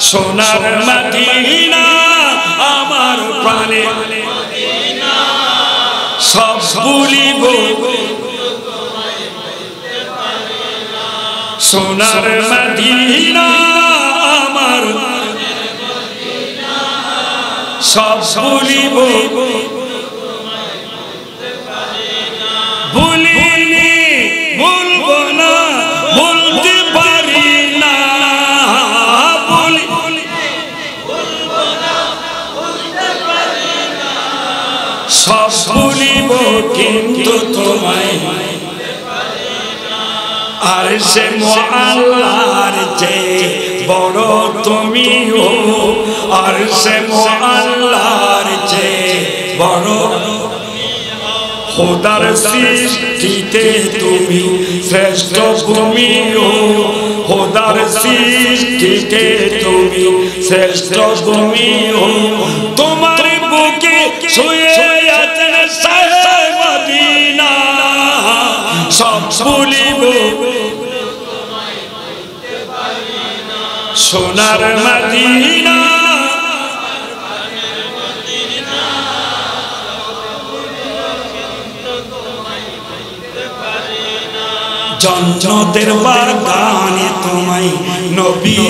সোনার মদিনা আমার প্রাণে। সব ভুলিব। সোনার মদিনা আমার সব ভুলিব। কিন্তু আর সে মোয়াল্লার যে বড় তুমি ও, আর সে মোয়াল্লার যে বড় খোদার সৃষ্টিতে তুমি শ্রেষ্ঠ ভূমি ও, খোদার সৃষ্টিতে তুমি শ্রেষ্ঠ তোমার বুকে শুয়ে আছেন সব ভুলিব সোনার মদিনা। জঞ্জতের বাগানে তোমায় নবী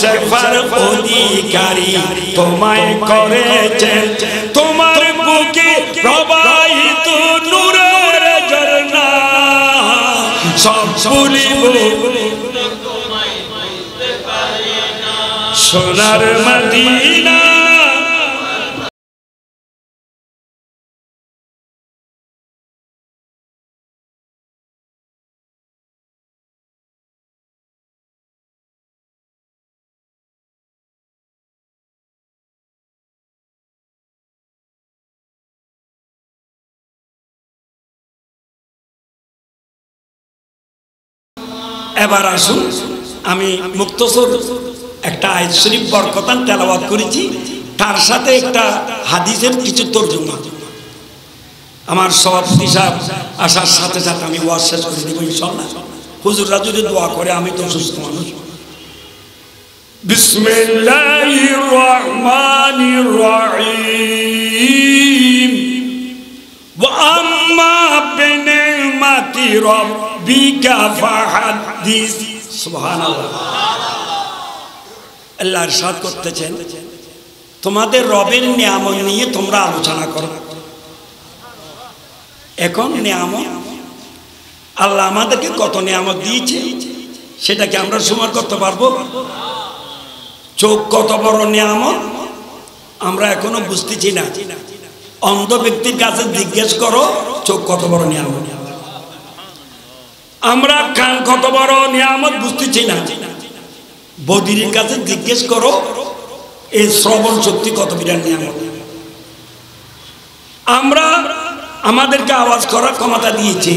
শেফার অধিকারী তোমায় করেছেন। তোমার বুকে প্রবাহিত ঝরনা সোনার মদিনা। এবার আসুন আমি মুক্তসর একটা আয়াত শরীফ বরকতান তেলাওয়াত করেছি তার সাথে একটা হাদিসের কিছু তর্জমা আমার সভাপতি সাহেব আসার সাথে সাথে আমি ওয়াজ শেষ করে দেবো ইনশাল্লাহ হুজুররা যদি দোয়া করে আমি তো সুস্থ মানুষ بسم الله الرحمن الرحيم وأما بنعمة ربك তোমাদের রবের নিয়াম নিয়ে তোমরা আলোচনা করো। এখন নিয়াম আল্লাহ আমাদেরকে কত নিয়াম দিয়েছে, সেটাকে আমরা সুমার করতে পারব? চোখ কত বড় নিয়ামত? আমরা এখনও বুঝতেছি না। অন্ধ ব্যক্তির কাছে জিজ্ঞেস করো, চোখ কত বড় নিয়ামত? আমরা কান কত বড় নিয়ামত বুঝতেছি না। বদির কাছে জিজ্ঞেস করো এই শ্রবণ শক্তি কত বিরাট নিয়ামত। আমরা আমাদেরকে আওয়াজ করার ক্ষমতা দিয়েছে,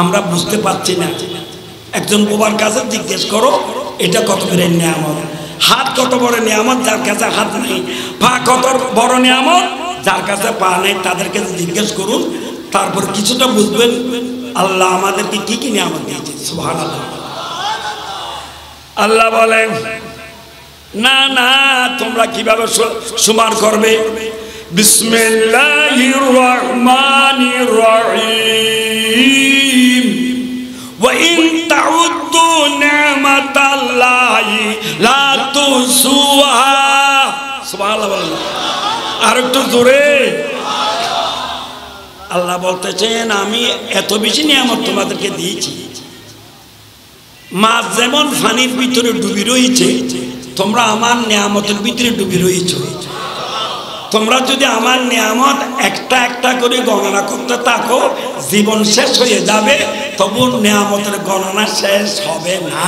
আমরা বুঝতে পারছি না। একজন বোবার কাছে জিজ্ঞেস করো, এটা কত বিরাট নিয়ামত। হাত কত বড় নিয়ামত, যার কাছে হাত নেই। পা কত বড় নিয়ামত, যার কাছে পা নেই, তাদেরকে জিজ্ঞেস করুন, তারপর কিছুটা বুঝবেন। আল্লাহ আমাদেরকে কি কি নিয়ামত দিয়েছে সুহান আল্লাহ আল্লাহ বলে না না, তোমরা কীভাবে সুমার করবে? বিসমিল্লাহির রহমানির রহিম। ওয়া ইন তাউদ্দু নি'মাতাল্লাহি লা তুসুহা সুবহানাল্লাহ আর একটু জোরে। আল্লাহ বলতেছেন, আমি এত বেশি নিয়ামত তোমাদেরকে দিয়েছি। মাছ যেমন ফানির ভিতরে ডুবি রয়েছে, তোমরা আমার নিয়ামতের ভিতরে ডুবি রয়েছ। তোমরা যদি আমার নিয়ামত একটা একটা করে গণনা করতে থাকো, জীবন শেষ হয়ে যাবে, তবু নিয়ামতের গণনা শেষ হবে না।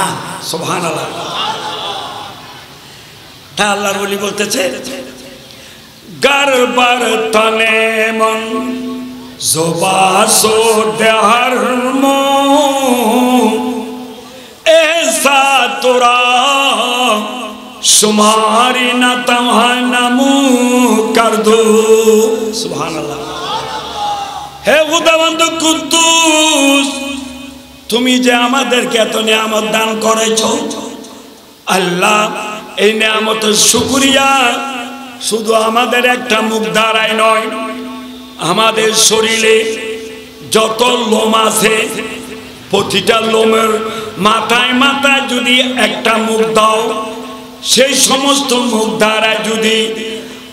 সোভান আল্লাহ তা আল্লাহর বলি বলতেছে, গরবার তনে মন জোবাসো ধর্ম এসা তোরা, সুমারি না তোমার নামু কর দো সুবহানাল্লাহ। হে খুদাবন্দ কুদ্দুস, তুমি যে আমাদেরকে এত নিয়ামত দান করেছ, আল্লাহ, এই নিয়ামতের শুকরিয়া শুধু আমাদের একটা মুখ ধারায় নয় আমাদের শরীরে যত লোম আছে, প্রতিটা লোমের মাথায় মাথায় যদি একটা মুখ দাও, সেই সমস্ত মুখ দ্বারায় যদি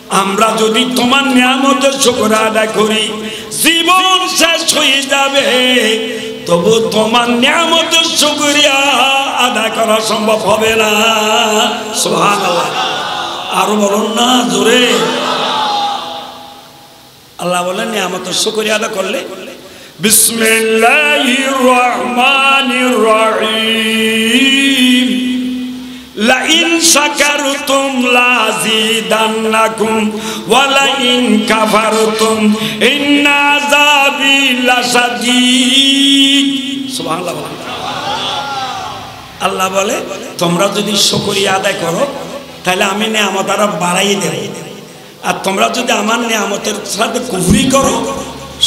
আমরা যদি তোমার নিয়ামতের শুকর আদায় করি, জীবন শেষ হয়ে যাবে। তবু তোমার নিয়ামতের শুকরিয়া আদায় করা সম্ভব হবে না। সোহান আরও বলুন না, জোরে। আল্লাহ বলেন, নিয়ামতের শুকরিয়া আদায় করলে। ইন্না আল্লাহ বলে, তোমরা যদি শুকরিয়া আদায় করো, তাহলে আমি নিয়ামত আরও বাড়াই দেব। আর তোমরা যদি আমার নিয়ামতের সাথে কুফরি করো,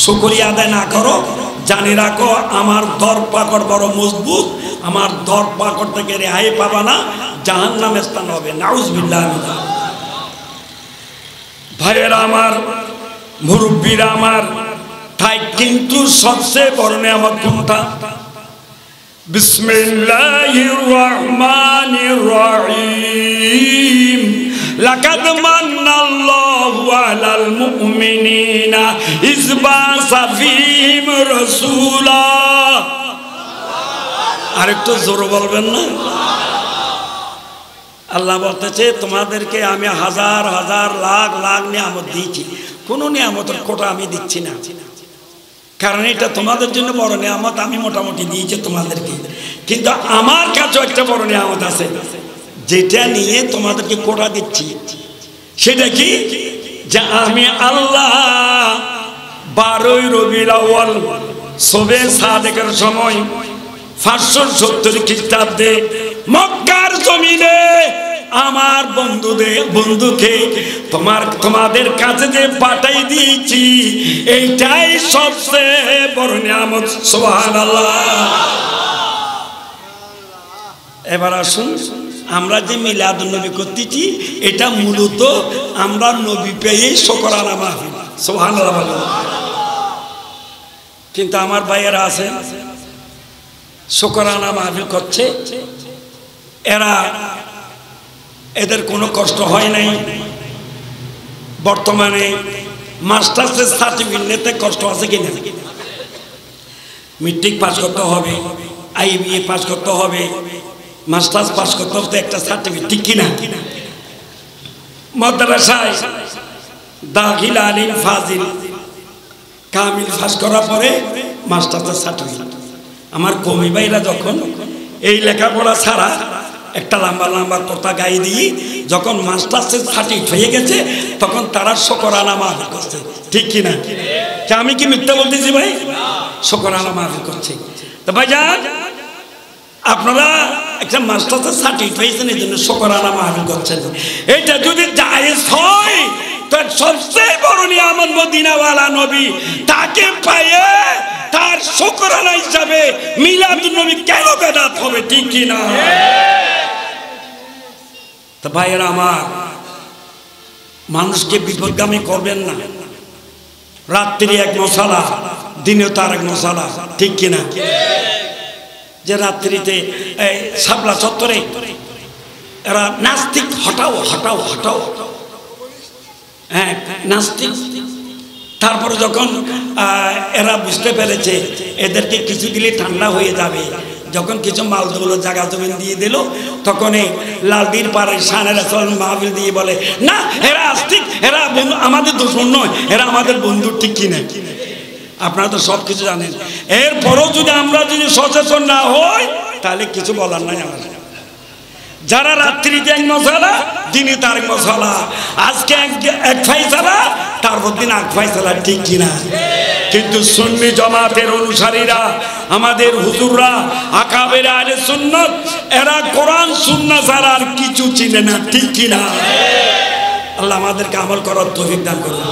শুকরিয়া আদায় না করো, জানি রাখো, আমার দর পাকড় বড় মজবুত, আমার দর পাকড় থেকে রেহাই পাবা না জাহান নামে স্থান হবে। নাউজবিল্লাহ ভাইয়েরা আমার, মুরব্বীরা আমার, তাই কিন্তু সবচেয়ে বড় নিয়ামত কোনটা? বিসমিল্লাহির রহমানির রহিম। লাকাদ মান্নাল্লাহু আরেকটু জোরে বলবেন না? আল্লাহ বলতেছে, তোমাদেরকে আমি হাজার হাজার লাখ লাখ নিয়ামত দিয়েছি। কোনো নিয়ামতের কোটা আমি দিচ্ছি না। কারণ এটা তোমাদের জন্য বড় নিয়ামত, আমি মোটামুটি দিয়েছি তোমাদেরকে। কিন্তু আমার কাছেও একটা বড় নিয়ামত আছে। যেটা নিয়ে তোমাদেরকে কোটা দিচ্ছি। সেটা কি? যে আমি আল্লাহ বারোই আউয়াল সবে সাদেকের সময় পাঁচশো সত্তর খ্রিস্টাব্দে মক্কার জমিনে আমার বন্ধুদের, বন্ধুকে তোমার, তোমাদের কাছে যে পাঠাই দিয়েছি, এইটাই সবচেয়ে বড় নিয়ামত সোহান আল্লাহ এবার আসুন। আমরা যে মিলাদ নবী করতেছি, এটা মূলত আমরা নবী পেয়েই শকরানা মাহফিল। সোহান কিন্তু আমার ভাইয়েরা আছে শকরানা মাহফিল করছে। এরা এদের কোনো কষ্ট হয় নাই। বর্তমানে মাস্টার্সের সার্টিফিকেট নিতে কষ্ট আছে কিনা? মেট্রিক পাস করতে হবে আইবিএ পাস করতে হবে মাস্টার্স পাস করতে হবে একটা সার্টিফিকেট ঠিক কিনা? মাদ্রাসায় দাখিল আলিম ফাজিল। কামিল পাস করার পরে মাস্টার্সের সার্টিফিকেট আমার কমি ভাইরা যখন এই লেখাপড়া ছাড়া একটা লম্বা লম্বা কথা গায়ে দিয়ে যখন মাস্টার্সের সার্টিফিকেট হয়ে গেছে, তখন তারা শকরানা মাহফিল করছে। ঠিক কিনা? আমি কি মিথ্যা বলতেছি ভাই? শকরানা মাহফিল করছে। তো ভাই যান আপনারা একটা মাস্টার্সের সার্টিফিকেট হয়েছেন এই জন্য শকরানা মাহফিল করছেন। এটা যদি জায়েজ হয়, তার সবচেয়ে বড় নিয়ামত মদিনাওয়ালা নবী, তাকে পায়ে তার শকরানা হিসাবে মিলাদুন নবী কেন বেদাত হবে, ঠিক কি না? তা ভাইয়েরা আমার, মানুষকে বিপদগামী করবেন না। রাত্রি এক মশালা দিনে তার এক মশালা, ঠিক কিনা যে রাত্রিতে সাবলা চত্বরে এরা নাস্তিক, হটাও হটাও হটাও। হ্যাঁ নাস্তিক। তারপরে যখন এরা বুঝতে পেরেছে, এদেরকে কিছু দিলে ঠান্ডা হয়ে যাবে। যখন কিছু মালগুলো জায়গা জমিন দিয়ে দিল, তখন এই লালদির পাড়ে সানের মাহফিল দিয়ে বলে, না, এরা আস্তিক, এরা আমাদের দুশ্মন নয়, এরা আমাদের বন্ধু ঠিক কিনা? আপনারা তো সব কিছু জানেন। এরপরও যদি আমরা যদি সচেতন না হই, তাহলে কিছু বলার নাই আমার। যারা রাত্রিতে এক মশালা, দিনে তার মশালা। আজকে এক ফাইসালা তারপর দিন এক ফাইসালা ঠিক কিনা। কিন্তু সুন্নি জমাতের অনুসারীরা, আমাদের হুজুররা, আকাবের আরে সুন্নত, এরা কোরআন, সুন্না ছাড়া আর কিছু চিনে না, ঠিক কিনা? আল্লাহ আমাদেরকে আমল করার তৌফিক দান করুন।